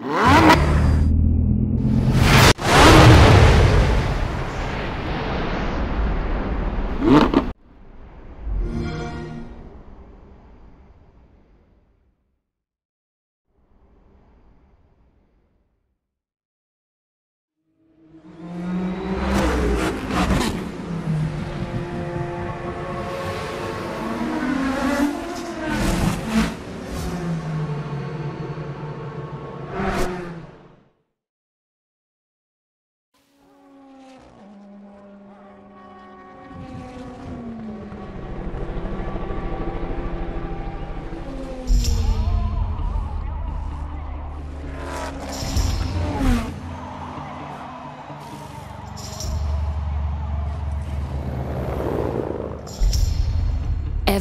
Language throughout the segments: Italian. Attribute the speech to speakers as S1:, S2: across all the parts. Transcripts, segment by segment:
S1: Mm-hmm.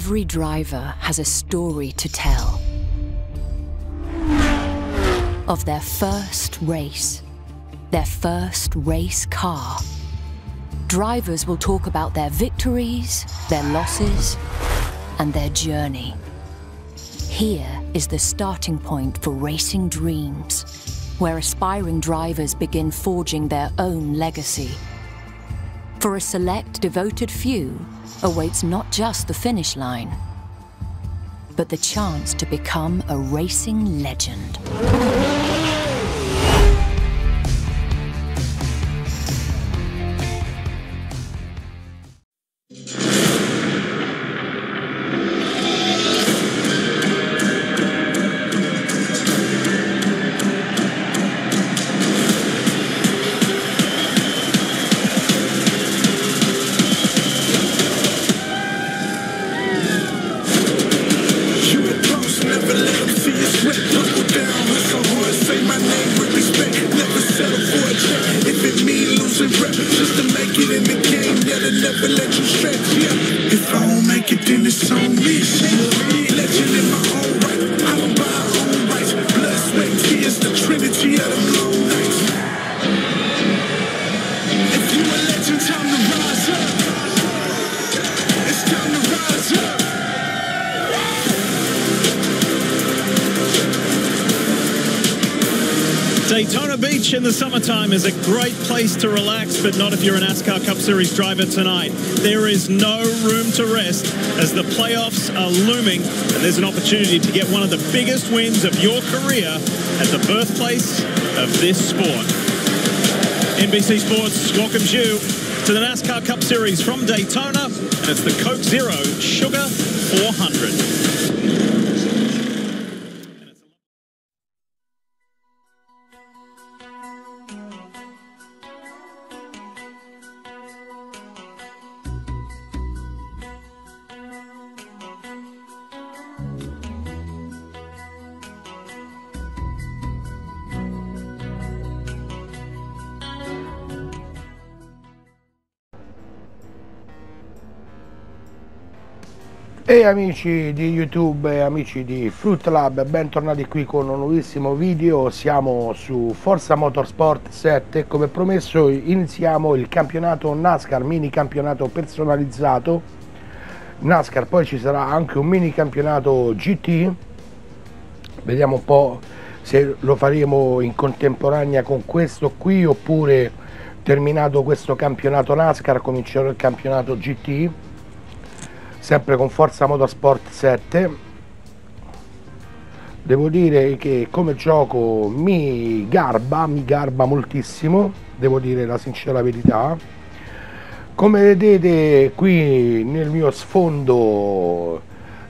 S1: Every driver has a story to tell. Of their first race, their first race car. Drivers will talk about their victories, their losses, and their journey. Here is the starting point for racing dreams, where aspiring drivers begin forging their own legacy. For a select devoted few awaits not just the finish line, but the chance to become a racing legend.
S2: But not if you're a NASCAR Cup Series driver tonight. There is no room to rest as the playoffs are looming, and there's an opportunity to get one of the biggest wins of your career at the birthplace of this sport. NBC Sports welcomes you to the NASCAR Cup Series from Daytona, and it's the Coke Zero Sugar 400.
S3: E amici di YouTube e amici di Fruit Lab, bentornati qui con un nuovissimo video, siamo su Forza Motorsport 7 come promesso iniziamo il campionato NASCAR, mini campionato personalizzato. NASCAR, poi ci sarà anche un mini campionato GT, vediamo un po' se lo faremo in contemporanea con questo qui oppure terminato questo campionato NASCAR comincerò il campionato GT sempre con Forza Motorsport 7 devo dire che come gioco mi garba mi garba moltissimo devo dire la sincera verità. Come vedete qui nel mio sfondo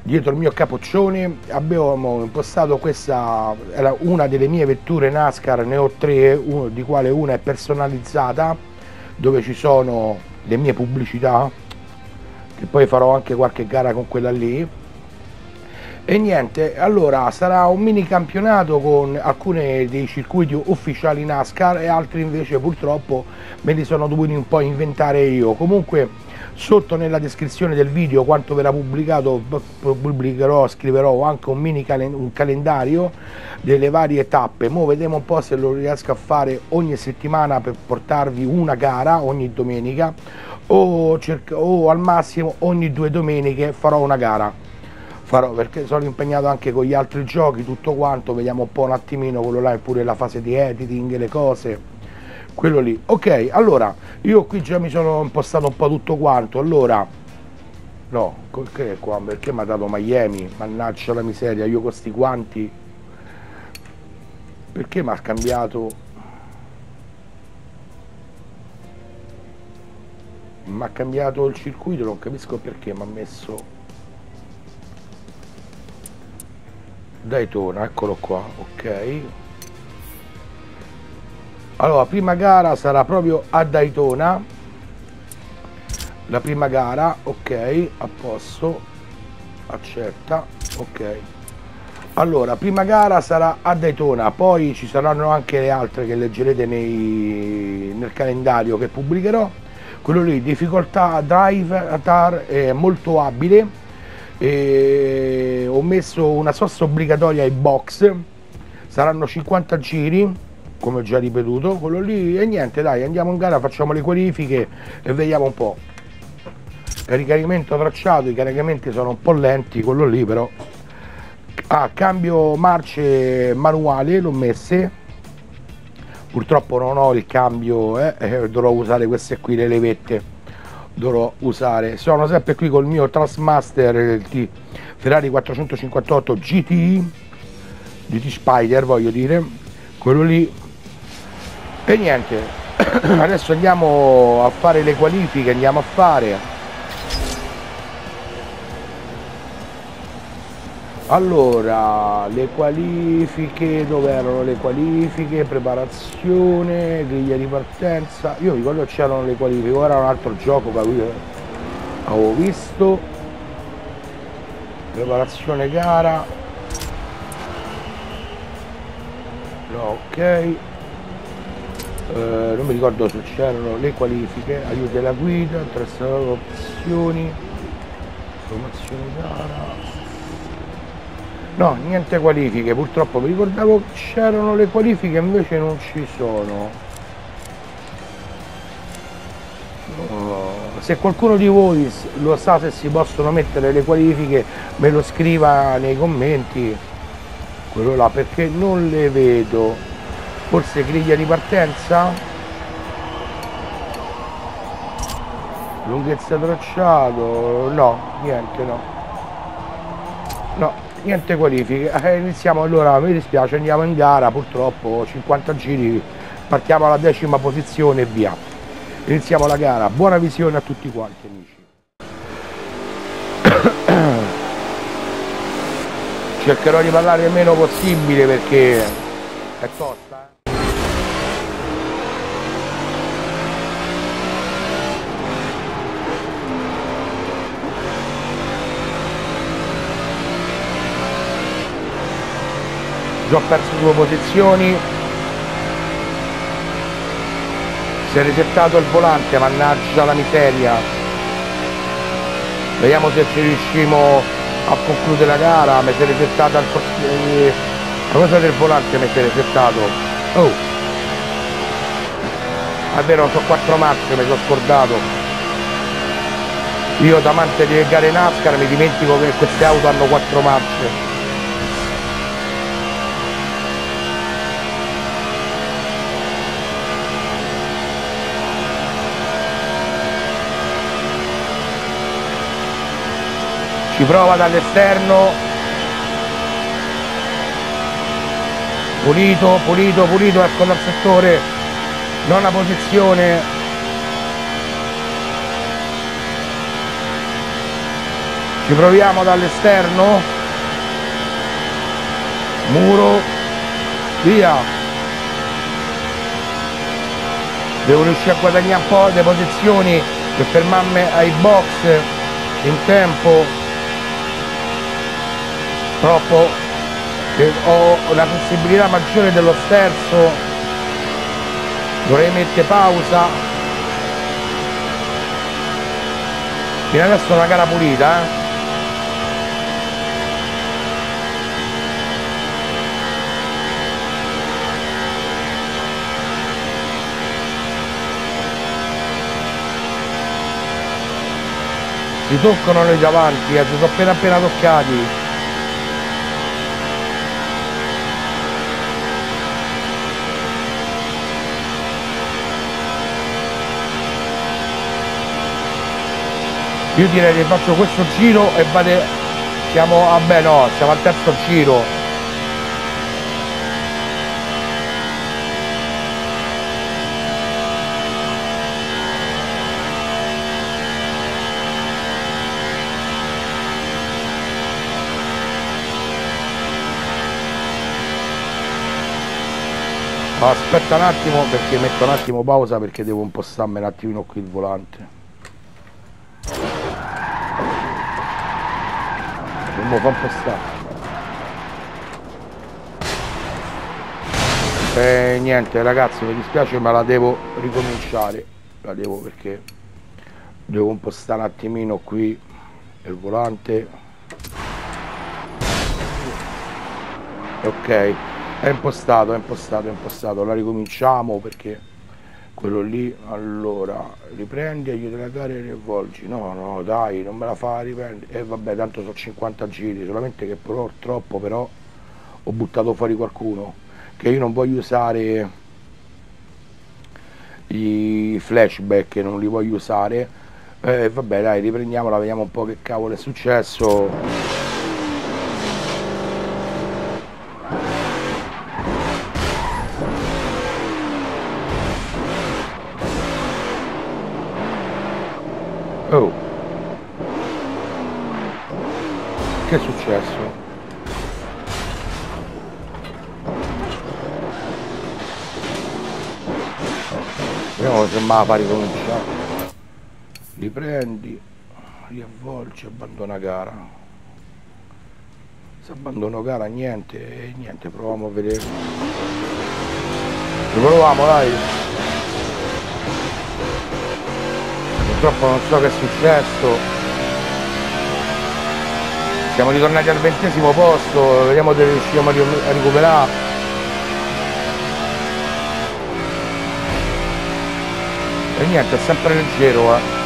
S3: dietro il mio capoccione abbiamo impostato questa era una delle mie vetture NASCAR ne ho tre di quale una è personalizzata dove ci sono le mie pubblicità che poi farò anche qualche gara con quella lì. E niente allora sarà un mini campionato con alcuni dei circuiti ufficiali NASCAR e altri invece purtroppo me li sono dovuti un po' inventare io. Comunque sotto nella descrizione del video quanto verrà pubblicato pubblicherò scriverò anche un mini calen un calendario delle varie tappe. Mo vediamo un po' se lo riesco a fare ogni settimana per portarvi una gara ogni domenica o, o al massimo ogni due domeniche farò una gara. Farò perché sono impegnato anche con gli altri giochi tutto quanto vediamo un po' un attimino quello là è pure la fase di editing le cose quello lì. Ok allora io qui già mi sono impostato un po' tutto quanto allora no è qua perché mi ha dato Miami? Mannaggia la miseria io con sti guanti perché mi ha cambiato mi ha cambiato il circuito non capisco perché mi ha messo Daytona, eccolo qua, ok. Allora, prima gara sarà proprio a Daytona. La prima gara, ok, a posto. Accetta, ok. Allora, prima gara sarà a Daytona, poi ci saranno anche le altre che leggerete nei, nel calendario che pubblicherò. Quello lì, difficoltà drive, tar, è molto abile. Ho messo una sosta obbligatoria ai box. Saranno 50 giri come ho già ripetuto. Quello lì e niente dai andiamo in gara facciamo le qualifiche e vediamo un po' caricamento tracciato i caricamenti sono un po' lenti quello lì però. Ah, cambio marce manuali l'ho messe purtroppo non ho il cambio eh, eh dovrò usare queste qui le levette. Dovrò usare. Sono sempre qui col mio Trustmaster il Ferrari 458 GT GT Spider voglio dire. Quello lì. E niente. Adesso andiamo a fare le qualifiche andiamo a fare Allora, le qualifiche, dove erano le qualifiche, preparazione, griglia di partenza, io ricordo che c'erano le qualifiche, ora era un altro gioco che avevo visto, preparazione gara, no, ok, eh, non mi ricordo se c'erano le qualifiche, aiuti alla guida, tre opzioni, informazione gara, No, niente qualifiche, purtroppo mi ricordavo che c'erano le qualifiche, invece non ci sono. Oh, se qualcuno di voi lo sa se si possono mettere le qualifiche, me lo scriva nei commenti. Quello là, perché non le vedo. Forse griglia di partenza? Lunghezza tracciato? No, niente, no. No, niente qualifiche. Eh, iniziamo allora mi dispiace andiamo in gara purtroppo 50 giri partiamo alla decima posizione e via. Iniziamo la gara. Buona visione a tutti quanti amici. Cercherò di parlare il meno possibile perché è tosta già perso due posizioni. Si è resettato il volante mannaggia la miseria. Vediamo se ci riusciamo a concludere la gara mi si è resettata il la cosa del volante mi si è resettato oh. È sono quattro marce mi sono scordato. Io da amante di gare NASCAR mi dimentico che queste auto hanno quattro marce ci prova dall'esterno. Pulito pulito pulito esco dal settore. Nona posizione. Ci proviamo dall'esterno. Muro. Via. Devo riuscire a guadagnare un po' le posizioni per fermarmi ai box in tempo troppo che ho la possibilità maggiore dello sterzo dovrei mettere pausa fino adesso è una gara pulita eh? si toccano noi davanti eh, si sono appena appena toccati io direi che faccio questo giro e vade siamo vabbè no siamo al terzo giro. Aspetta un attimo perché metto un attimo pausa perché devo impostarmi un attimino qui il volante mi fa impostare e eh, niente ragazzi mi dispiace ma la devo ricominciare. La devo perché devo impostare un attimino qui il volante. Ok è impostato, è impostato, è impostato, la ricominciamo perché quello lì, allora, riprendi, aiuta la gara e rivolgi, no, no, dai, non me la fa riprendere, e eh, vabbè, tanto sono 50 giri, solamente che purtroppo però ho buttato fuori qualcuno, che io non voglio usare i flashback, non li voglio usare, eh, vabbè dai, riprendiamola, vediamo un po' che cavolo è successo. Successo? Vediamo se me la fa ricominciare. Riprendi, riavvolgi, abbandona gara. Se abbandono gara niente, niente, proviamo a vedere. Proviamo dai. purtroppo non so che è successo siamo ritornati al ventesimo posto vediamo se riusciamo a recuperare. E niente è sempre leggero eh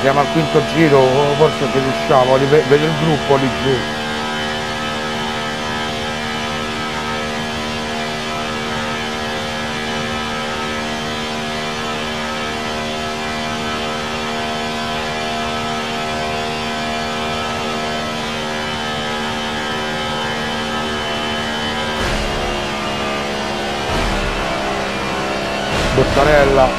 S3: siamo al quinto giro, forse ci riusciamo, vedo il gruppo lì giù. Bottarella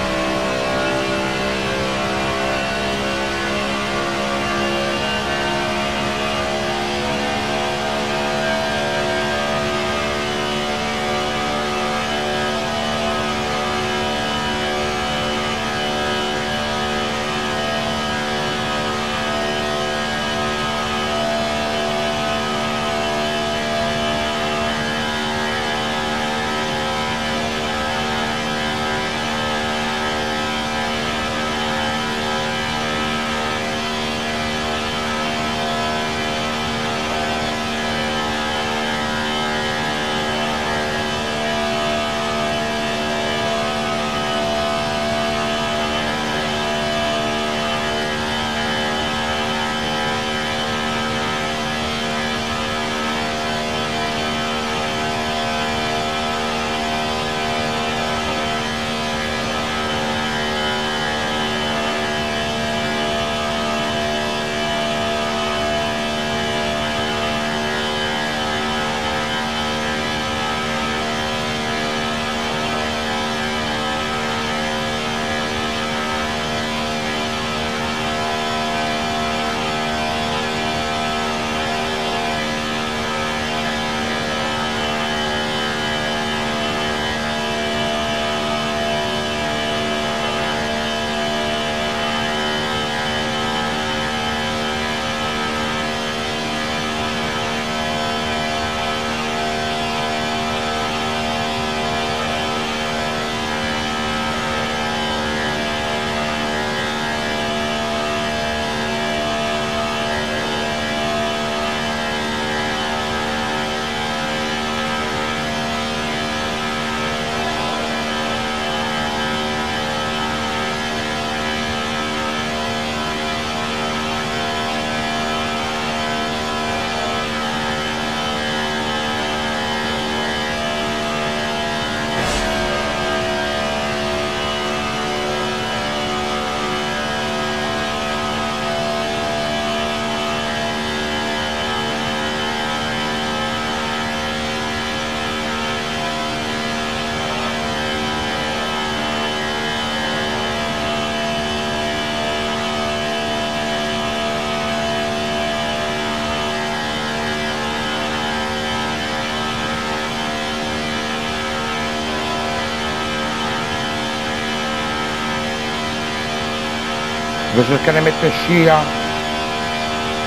S3: devo cercare di mettere scia.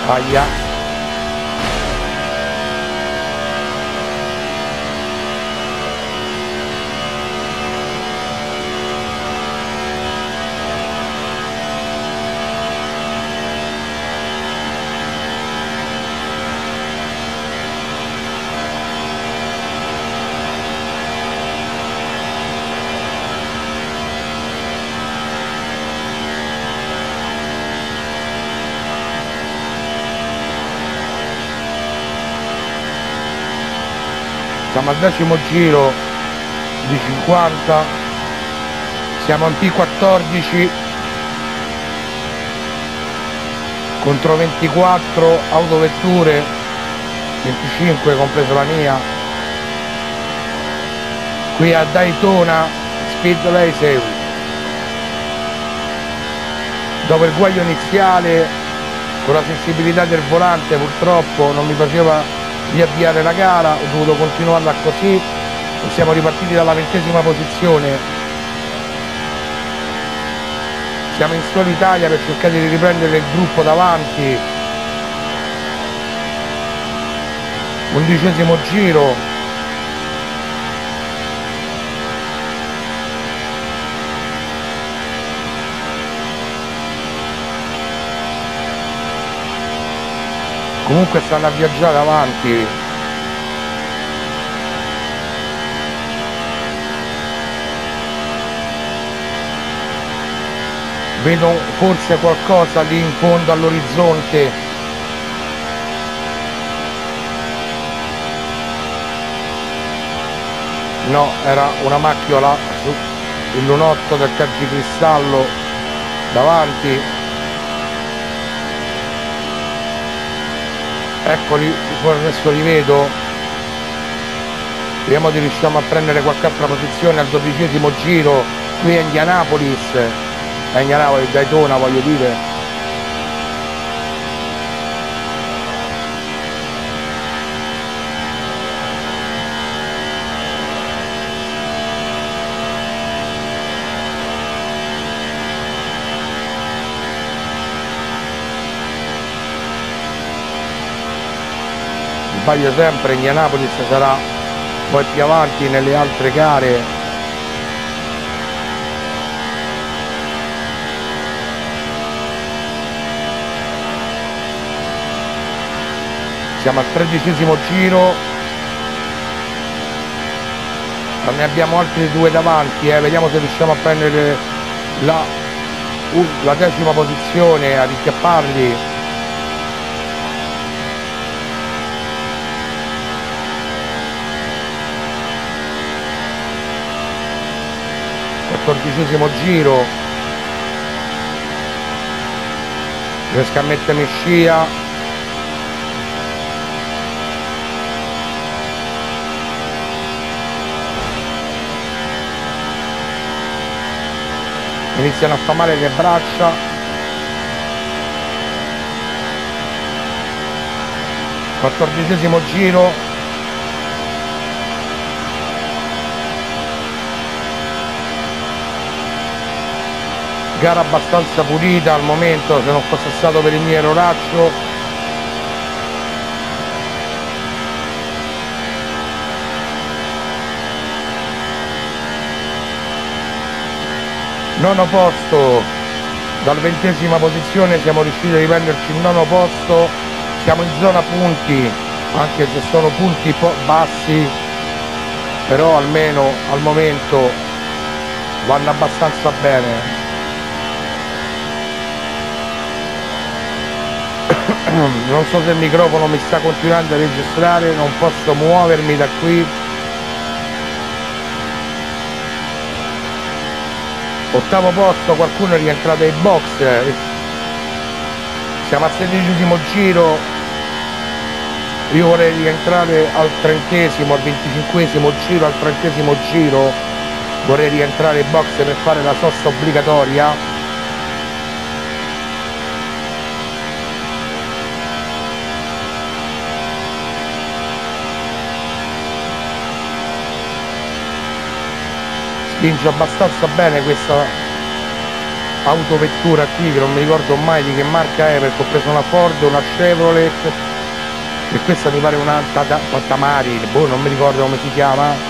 S3: Aia siamo al decimo giro di 50 siamo in P14 contro 24 autovetture 25 compresa la mia. Qui a Daytona Speed Racer. Dopo il guaio iniziale con la sensibilità del volante purtroppo non mi faceva di avviare la gara, ho dovuto continuarla così siamo ripartiti dalla ventesima posizione. Siamo in solitaria per cercare di riprendere il gruppo davanti. Undicesimo giro. Comunque stanno a viaggiare avanti. Vedo forse qualcosa lì in fondo all'orizzonte. No era una macchiola il lunotto del cristallo davanti eccoli adesso li vedo. Vediamo se riusciamo a prendere qualche altra posizione al dodicesimo giro qui a Indianapolis. A Indianapolis Daytona voglio dire sbaglio sempre Indianapolis sarà poi più avanti nelle altre gare. Siamo al tredicesimo giro. Ne abbiamo altri due davanti eh. vediamo se riusciamo a prendere la, la decima posizione a richiapparli quattordicesimo giro. Riesco a mettermi scia. Iniziano a far male le braccia. Quattordicesimo giro gara abbastanza pulita al momento se non fosse stato per il mio eroraccio nono posto dal ventesima posizione siamo riusciti a riprenderci il nono posto. Siamo in zona punti anche se sono punti bassi però almeno al momento vanno abbastanza bene non so se il microfono mi sta continuando a registrare non posso muovermi da qui. Ottavo posto qualcuno è rientrato ai box. Siamo al sedicesimo giro. Io vorrei rientrare al trentesimo al venticinquesimo giro al trentesimo giro. Vorrei rientrare ai box per fare la sosta obbligatoria spinge abbastanza bene questa autovettura qui che non mi ricordo mai di che marca è perché ho preso una Ford, una Chevrolet e questa mi pare una Tamari, boh non mi ricordo come si chiama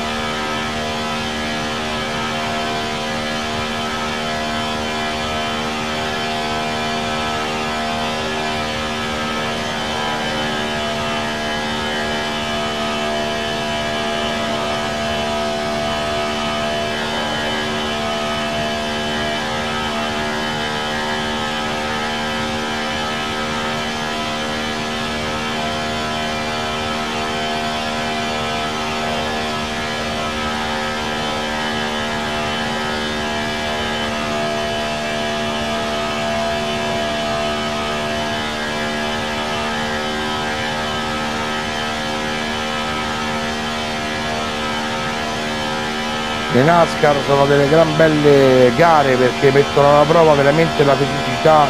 S3: le NASCAR sono delle gran belle gare perché mettono alla prova veramente la fisicità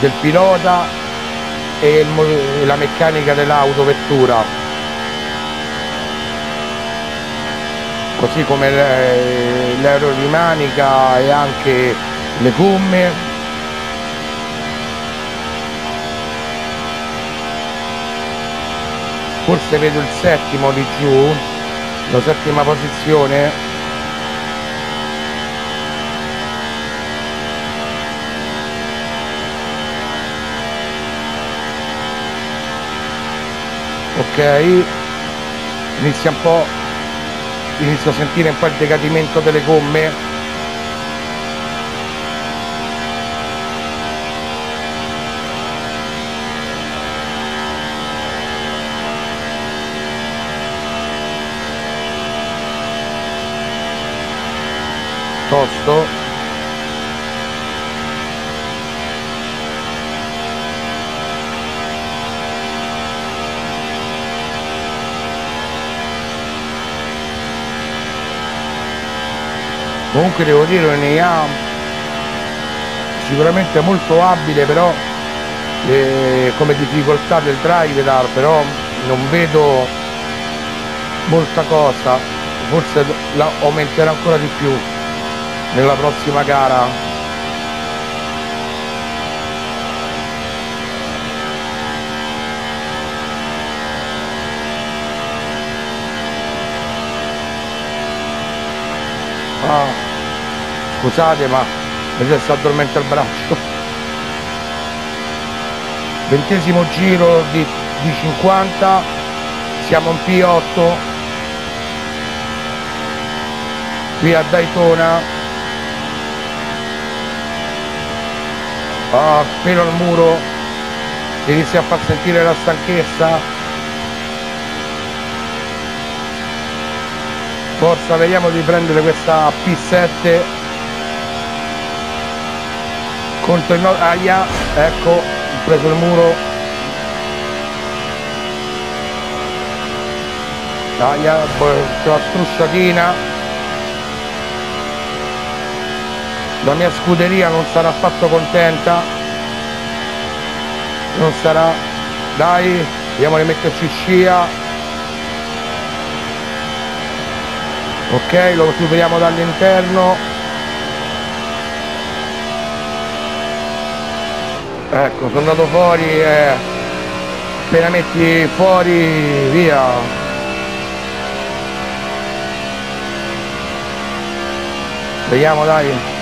S3: del pilota e la meccanica dell'autovettura. Così come l'aerodinamica e anche le gomme. Forse vedo il settimo di giù la settima posizione ok. Inizia un po' inizio a sentire un po' il decadimento delle gomme. Tosto comunque devo dire ne ha sicuramente molto abile però eh, come difficoltà del driver però non vedo molta cosa. Forse la aumenterà ancora di più nella prossima gara scusate ma mi si è addormenta il braccio. Ventesimo giro di, di 50 siamo in P8 qui a Daytona. Ah, appena al muro inizia a far sentire la stanchezza. Forza vediamo di prendere questa P7 contro il no aia ecco preso il muro. Aia c'è la strusciatina. La mia scuderia non sarà affatto contenta. Non sarà. Dai vediamo di metterci scia. Ok lo superiamo dall'interno ecco sono andato fuori e appena metti fuori via. Vediamo dai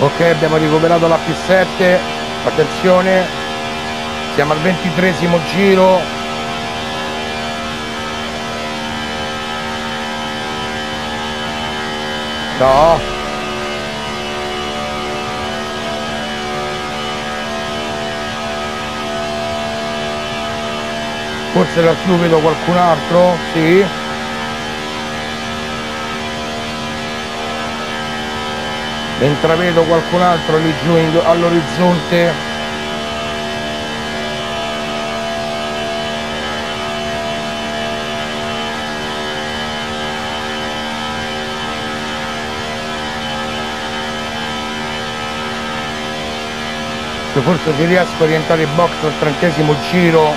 S3: ok abbiamo recuperato la P7 attenzione. Siamo al ventitresimo giro. No. Forse l'ha subito qualcun altro? Sì. Intravedo qualcun altro lì giù all'orizzonte. Forse se riesco a rientrare in box al trentesimo giro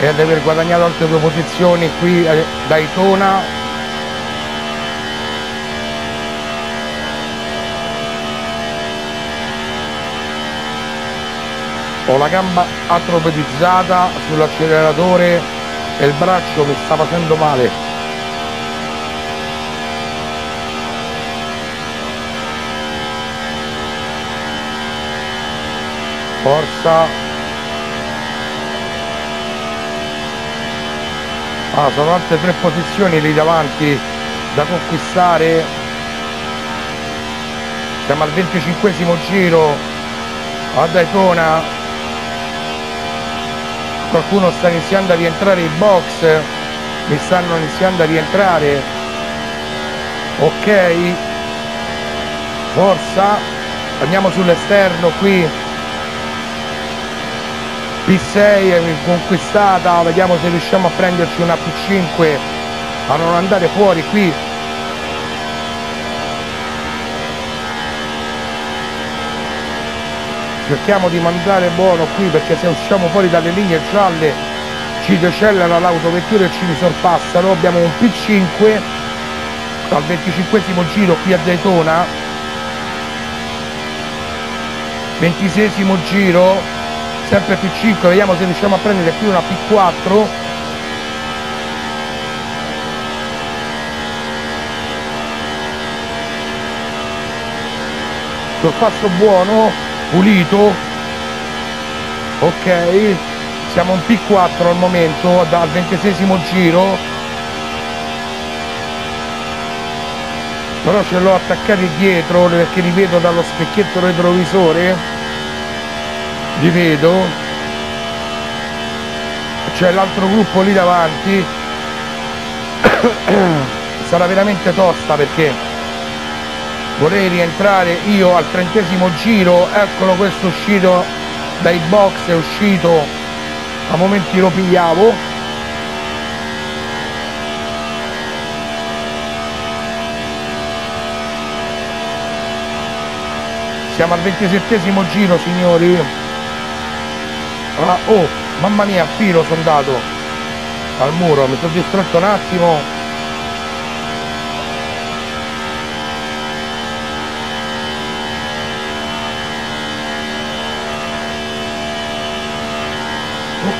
S3: e ad aver guadagnato altre due posizioni qui a Daytona ho la gamba atropedizzata sull'acceleratore e il braccio mi sta facendo male. Forza. Ah, sono altre tre posizioni lì davanti da conquistare. Siamo al 25 giro. A Daytona qualcuno sta iniziando a rientrare in box mi stanno iniziando a rientrare. Ok? Forza andiamo sull'esterno qui. P6 è conquistata vediamo se riusciamo a prenderci una P5 a non andare fuori qui cerchiamo di mandare buono qui perché se usciamo fuori dalle linee gialle ci decelera l'autovettura e ci risorpassano. Abbiamo un P5 al 25 giro qui a Daytona. 26 giro sempre P5 vediamo se riusciamo a prendere qui una P4 sorpasso buono pulito. Ok siamo un P4 al momento dal ventesimo giro. Però ce l'ho attaccati dietro perché li vedo dallo specchietto retrovisore. Li vedo. C'è l'altro gruppo lì davanti. Sarà veramente tosta perché vorrei rientrare io al trentesimo giro. Eccolo questo uscito dai box è uscito. A momenti lo pigliavo. Siamo al ventisettesimo giro signori. Ah, oh mamma mia filo sono andato al muro mi sono distratto un attimo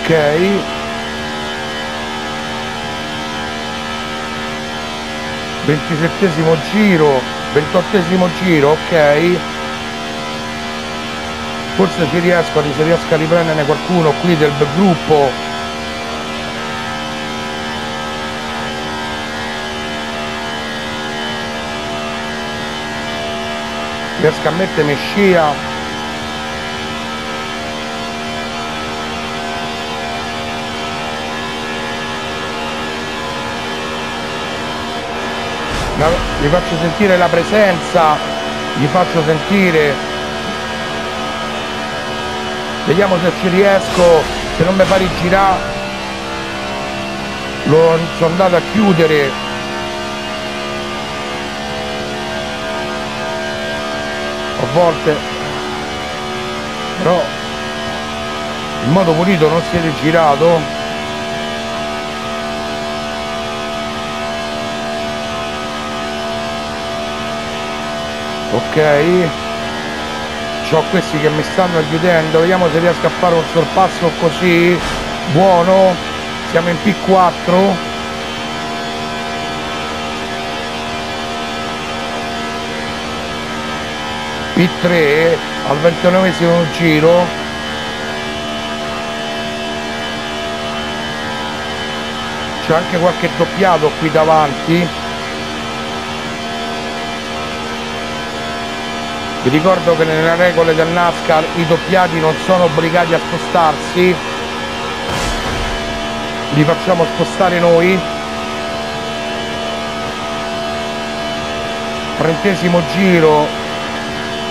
S3: ok. Ventisettesimo giro ventottesimo giro ok. Forse ci riesco, se riesco a riprenderne qualcuno qui del gruppo. Riesco a mettermi scia gli faccio sentire la presenza gli faccio sentire. Vediamo se ci riesco se non mi fa rigirare lo sono andato a chiudere. A volte però in modo pulito non si è rigirato ok. Ho questi che mi stanno chiudendo. Vediamo se riesco a fare un sorpasso così buono. Siamo in P4 P3 al 29 giro. C'è anche qualche doppiato qui davanti Vi ricordo che nelle regole del NASCAR i doppiati non sono obbligati a spostarsi. li facciamo spostare noi. Trentesimo giro.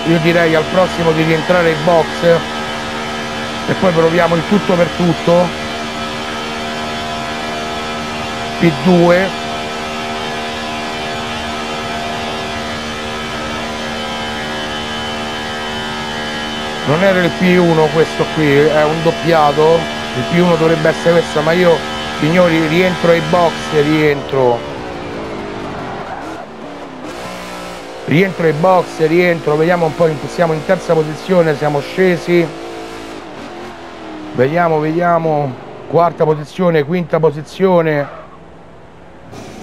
S3: Io direi al prossimo di rientrare in box. E poi proviamo il tutto per tutto. P2 non era il P1 questo qui è un doppiato. Il P1 dovrebbe essere questo ma io signori rientro ai box rientro. Rientro ai box rientro vediamo un po' siamo in terza posizione siamo scesi. Vediamo vediamo quarta posizione quinta posizione.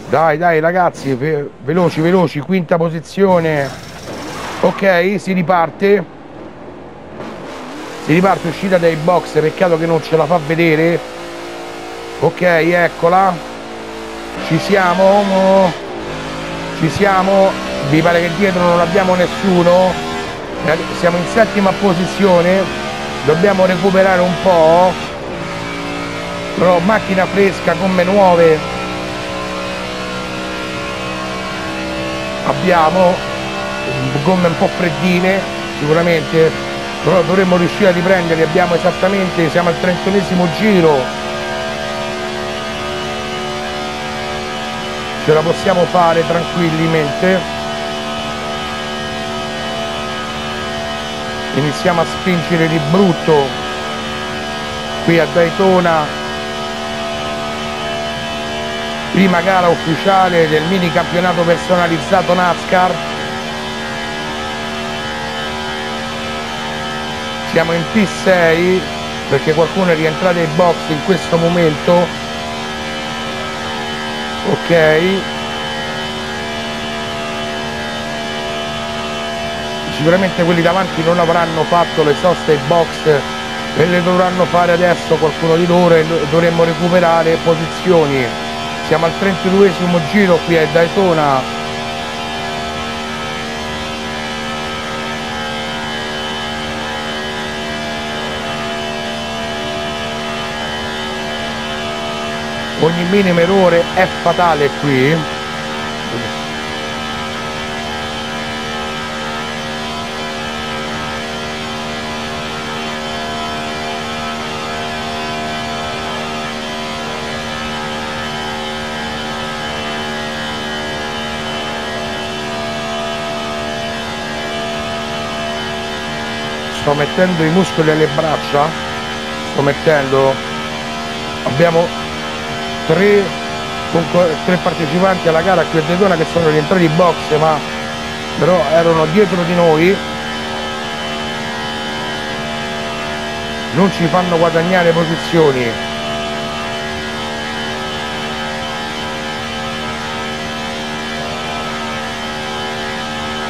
S3: Dai dai ragazzi ve veloci veloci quinta posizione. Ok si riparte si riparte uscita dai box peccato che non ce la fa vedere. Ok eccola. Ci siamo? Ci siamo? Vi pare che dietro non abbiamo nessuno. Siamo in settima posizione. Dobbiamo recuperare un po' però macchina fresca gomme nuove. Abbiamo gomme un po' freddine sicuramente però dovremmo riuscire a riprenderli abbiamo esattamente siamo al 31 giro. Ce la possiamo fare tranquillamente. Iniziamo a spingere di brutto qui a Daytona. Prima gara ufficiale del mini campionato personalizzato NASCAR siamo in P6 perché qualcuno è rientrato ai box in questo momento. Ok. Sicuramente quelli davanti non avranno fatto le soste ai box e le dovranno fare adesso qualcuno di loro e dovremmo recuperare posizioni. Siamo al 32 giro qui a Daytona ogni minimo errore è fatale qui. Sto mettendo i muscoli alle braccia. Sto mettendo. Abbiamo tre, tre partecipanti alla gara qui a Daytona che sono rientrati in box ma però erano dietro di noi. Non ci fanno guadagnare posizioni.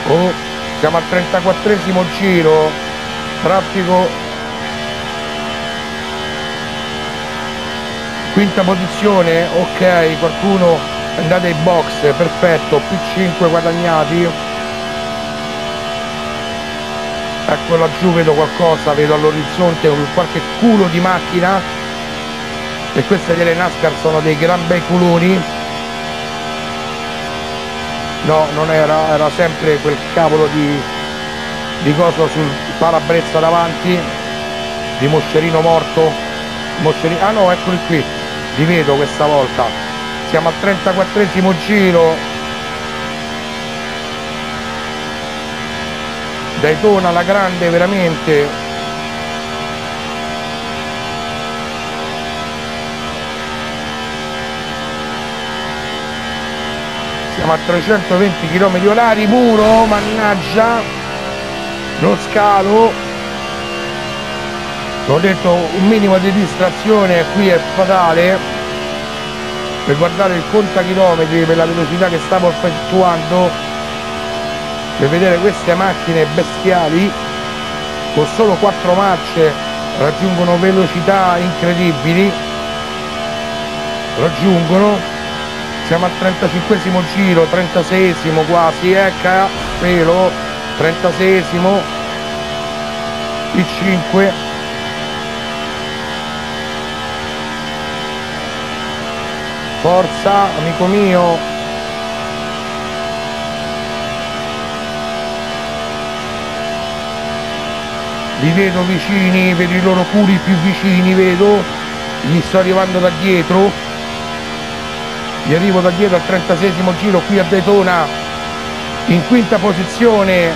S3: Oh, siamo al 34 giro. Traffico quinta posizione ok qualcuno è andato ai box perfetto P5 guadagnati. Ecco laggiù vedo qualcosa vedo all'orizzonte qualche culo di macchina. E queste delle NASCAR sono dei gran bei culoni. No non era era sempre quel cavolo di di coso sul parabrezza davanti di moscerino morto. Moscerino ah no eccoli qui li vedo questa volta. Siamo al 34 giro. Daytona la grande veramente. Siamo a 320 km orari muro mannaggia. Non scalo ho detto un minimo di distrazione qui è fatale per guardare il contachilometri per la velocità che stavo effettuando per vedere queste macchine bestiali con solo quattro marce raggiungono velocità incredibili. Raggiungono. Siamo al 35 giro 36 quasi ecca pelo 36 il 5 Forza, amico mio. Li vedo vicini, vedo i loro culi più vicini, vedo. Gli sto arrivando da dietro. Gli arrivo da dietro al 36 giro qui a Daytona. In quinta posizione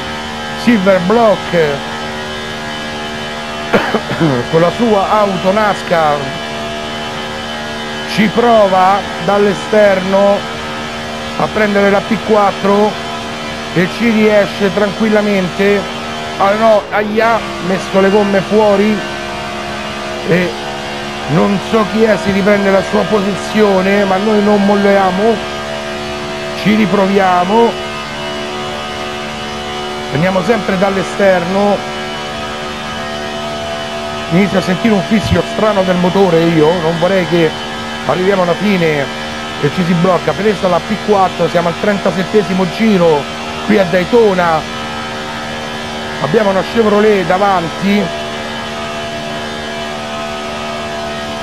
S3: Silver Block con la sua auto NASCAR ci prova dall'esterno a prendere la P4 e ci riesce tranquillamente. Ah no, aia, messo le gomme fuori e non so chi è si riprende la sua posizione ma noi non molliamo ci riproviamo. Andiamo sempre dall'esterno. Inizio a sentire un fischio strano del motore io non vorrei che arriviamo alla fine e ci si blocca. Presa la P4 siamo al 37 giro qui a Daytona. Abbiamo una Chevrolet davanti.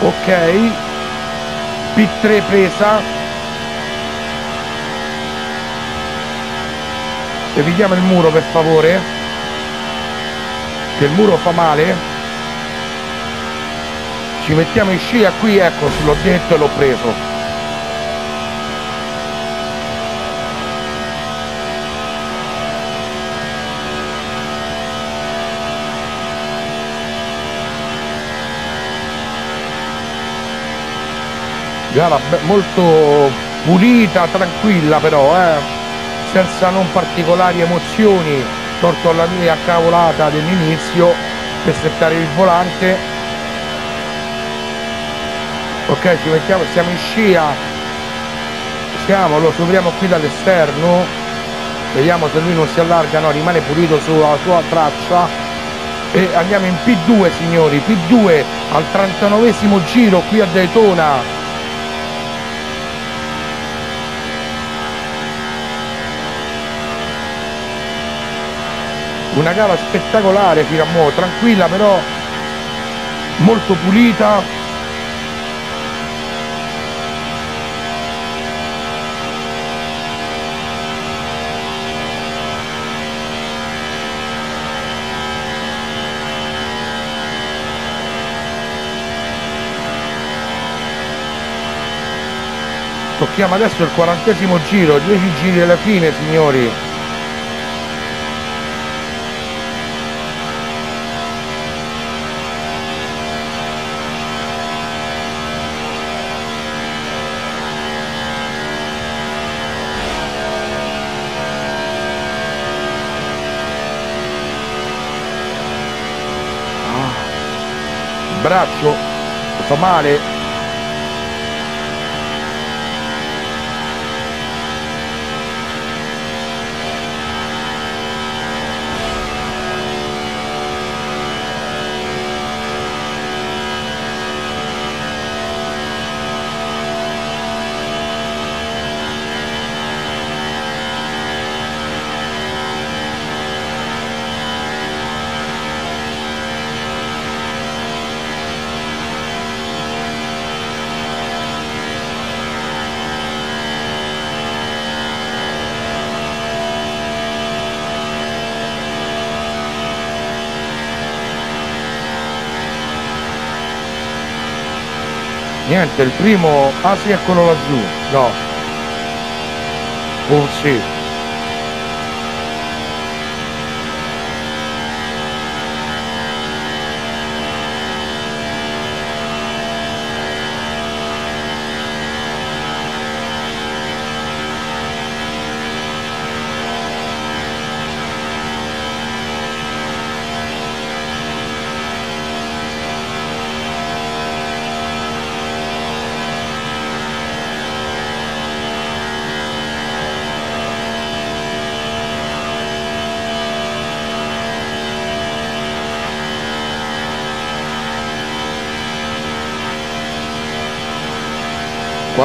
S3: Ok. P3 presa. Evitiamo il muro per favore che il muro fa male ci mettiamo in scia qui ecco l'ho detto e l'ho preso. Gara molto pulita tranquilla però eh? senza non particolari emozioni. Torto alla mia cavolata dell'inizio per settare il volante ok ci mettiamo siamo in scia. Siamo lo superiamo qui dall'esterno. Vediamo se lui non si allarga no rimane pulito sulla sua traccia. E andiamo in P2 signori P2 al 39 giro qui a Daytona. Una gara spettacolare fino a mo' tranquilla però molto pulita tocchiamo adesso il quarantesimo giro 10 giri alla fine signori ah. braccio fa male niente il primo ah sì eccolo laggiù no. Oh sì.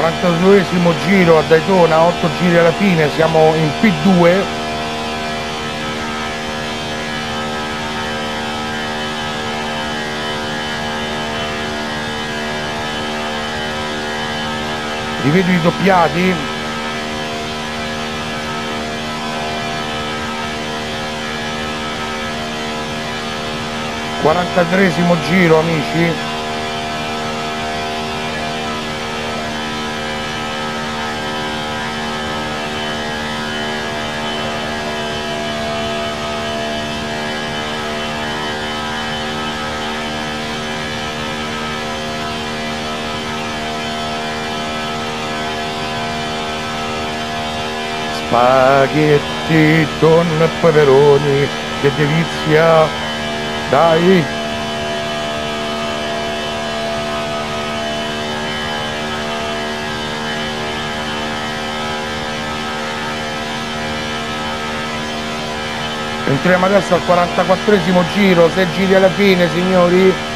S3: 42esimo giro a Daytona 8 giri alla fine siamo in P2 li vedo i doppiati? 43 giro amici spaghetti con peperoni che delizia dai! Entriamo adesso al 44 giro, 6 giri alla fine signori.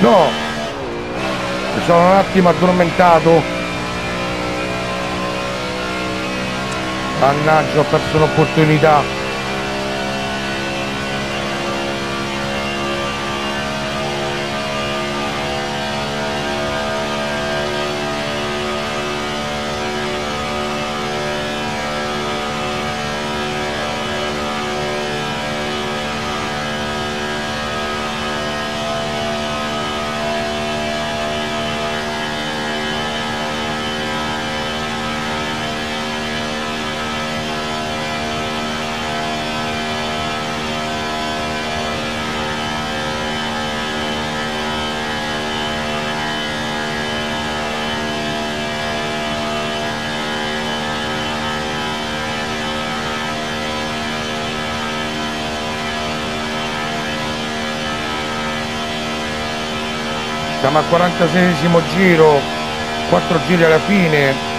S3: No! Mi sono un attimo addormentato. Mannaggia, ho perso un'opportunità. Siamo al 46 giro 4 giri alla fine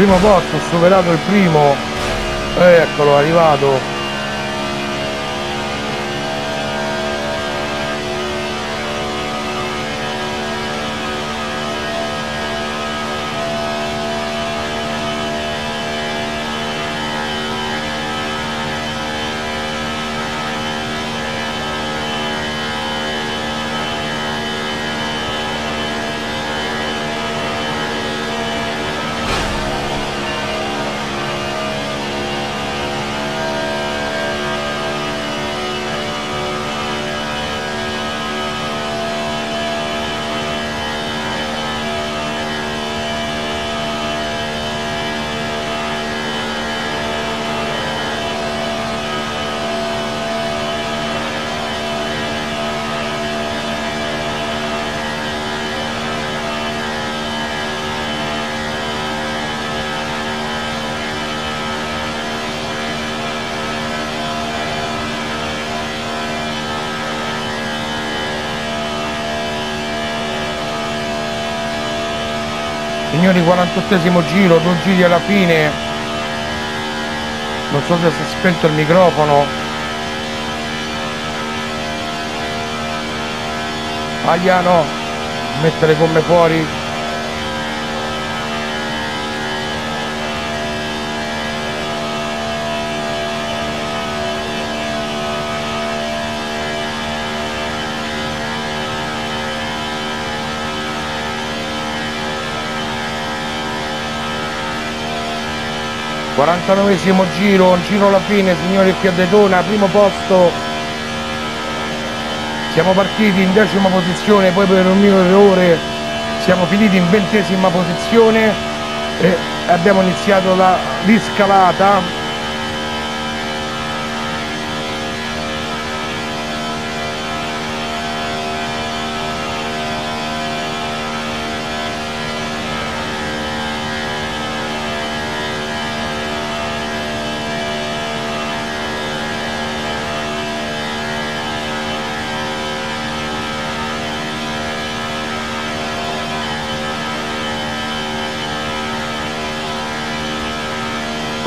S3: primo posto superato il primo. Eccolo arrivato 48 giro, due giri alla fine. Non so se si è spento il microfono. Aglia no, mettere gomme fuori 49 giro, giro alla fine signori qui a Daytona, primo posto. Siamo partiti in decima posizione poi per un mio errore siamo finiti in ventesima posizione e abbiamo iniziato la riscalata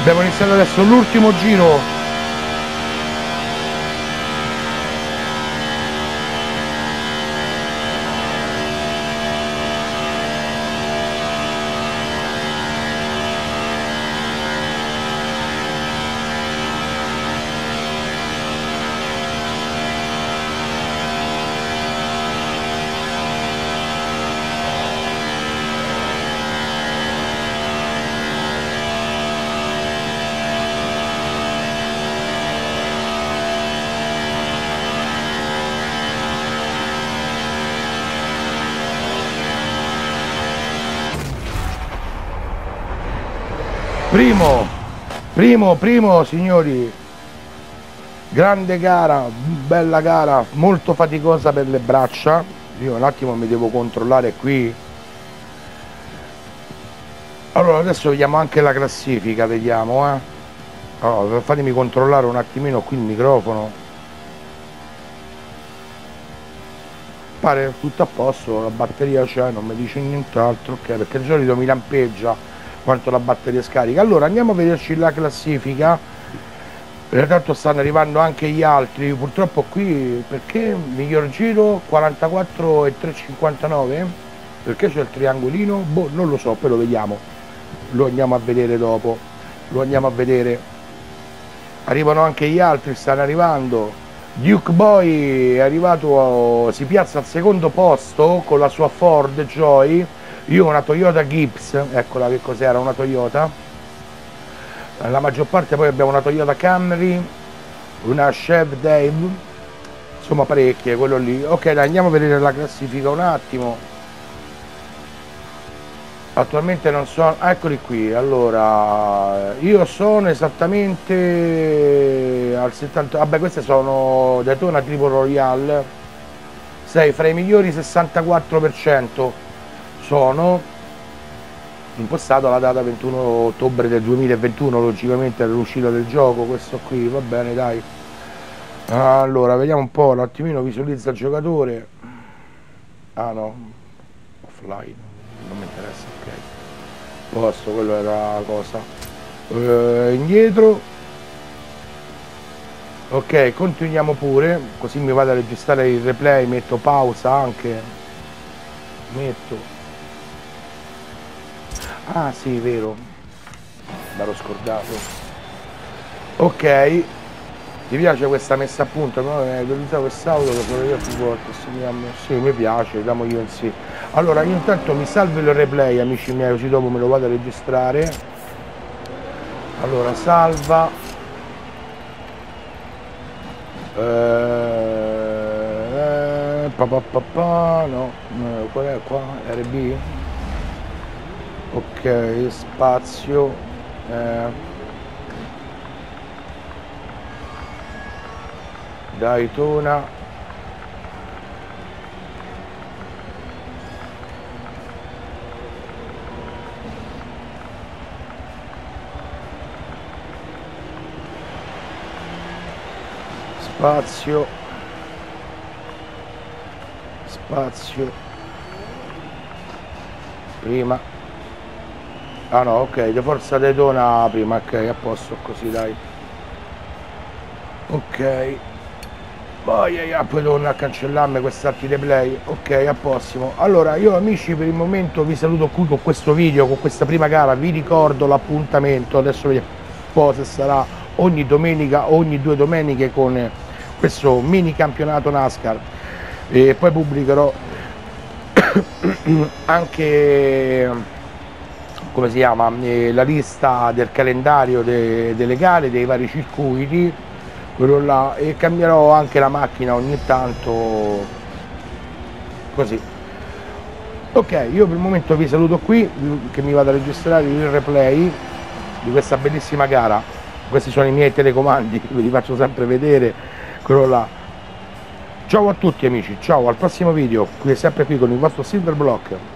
S3: abbiamo iniziato adesso l'ultimo giro primo primo primo signori. Grande gara bella gara molto faticosa per le braccia. Io un attimo mi devo controllare qui. Allora adesso vediamo anche la classifica vediamo eh. Allora, fatemi controllare un attimino qui il microfono. Pare tutto a posto la batteria c'è non mi dice nient'altro ok? Perché di solito mi lampeggia quanto la batteria scarica. Allora andiamo a vederci la classifica. Intanto stanno arrivando anche gli altri. Purtroppo qui perché miglior giro? 44 e 359 perché c'è il triangolino? Boh non lo so lo vediamo. Lo andiamo a vedere dopo. Lo andiamo a vedere. Arrivano anche gli altri stanno arrivando. Duke Boy è arrivato si piazza al secondo posto con la sua Ford Joy io ho una Toyota Gibbs eccola che cos'era una Toyota. La maggior parte poi abbiamo una Toyota Camry una Chev Dave insomma parecchie quello lì. Ok dai andiamo a vedere la classifica un attimo. Attualmente non so eccoli qui. Allora io sono esattamente al 70 vabbè queste sono Daytona Triple Royale sei fra i migliori 64% sono impostato la data 21 ottobre del 2021 logicamente all'uscita del gioco questo qui va bene dai. Allora vediamo un po' un attimino visualizza il giocatore. Ah no. Offline. Non mi interessa ok. Posto quello era la cosa. Eh, indietro. Ok continuiamo pure così mi vado a registrare il replay metto pausa anche. Metto Ah sì, vero. L'ho scordato. Ok. Ti piace questa messa a punto? No, ho utilizzato quest'auto che vorrei più volte. Sì, mi piace, io in sì. Allora, io intanto mi salvo il replay, amici miei, così dopo me lo vado a registrare. Allora, salva. Eh, pa, pa, pa, pa, no, qual è qua? RB? Ok spazio eh, Daytona spazio. Spazio. Prima Ah no, ok, di forza Daytona prima, ok, a posto così dai. Ok. Poi ah, poi andare a cancellarmi quest'altri replay. Ok, a posto. Allora, io amici per il momento vi saluto qui con questo video, con questa prima gara. Vi ricordo l'appuntamento, adesso vediamo un po' se sarà ogni domenica, ogni due domeniche con questo mini campionato NASCAR. E poi pubblicherò anche come si chiama, eh, la lista del calendario de, delle gare, dei vari circuiti, quello là, e cambierò anche la macchina ogni tanto, così. Ok, io per il momento vi saluto qui, che mi vado a registrare il replay di questa bellissima gara. Questi sono i miei telecomandi, ve li faccio sempre vedere, quello là. Ciao a tutti amici, ciao al prossimo video, qui è sempre qui con il vostro Silver Block.